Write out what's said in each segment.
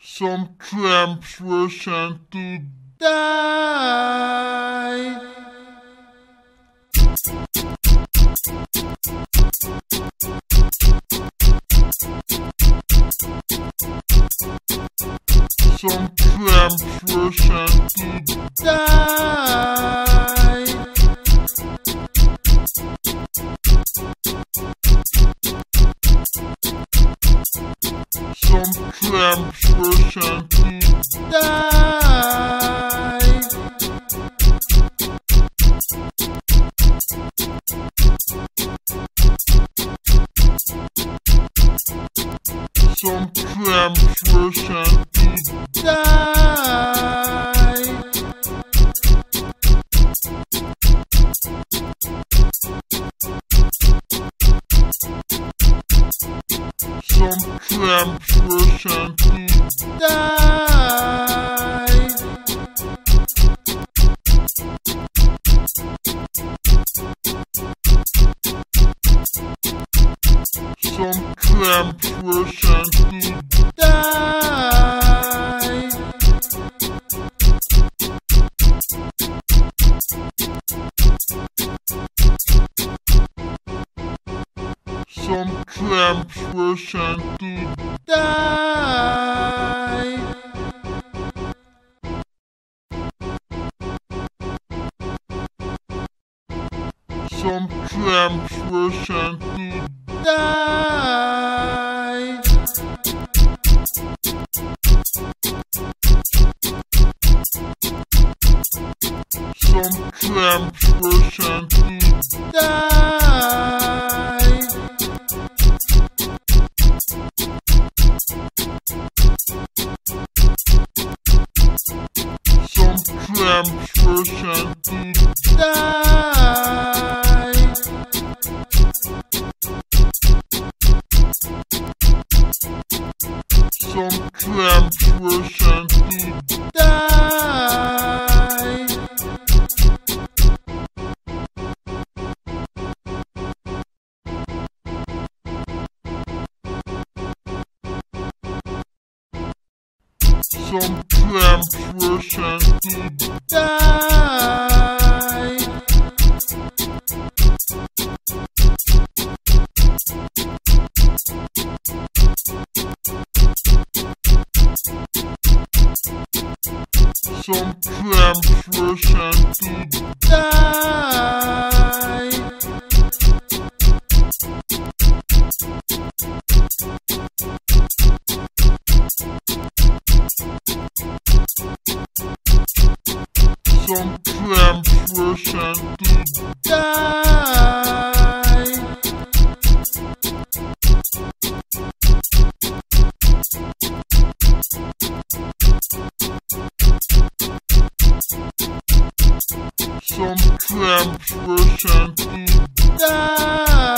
Some tramps were sent to die. Some tramps were sent to die. temptation to die. Some temptation to die. some temptress and to die. Some temptress and to Some tramps were sent to die. Some tramps were sent to die. Some tramps were sent to die. temptation die. Some temptation die. some temptation to die. Some temptation to die. some temptation to die. Some temptation to die.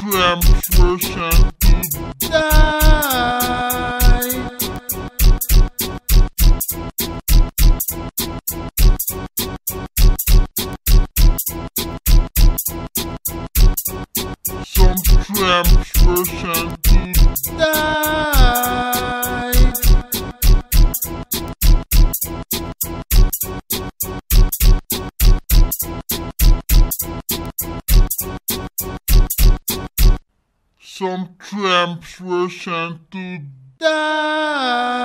clam version die. Some clam version die. Some tramps were sent to die.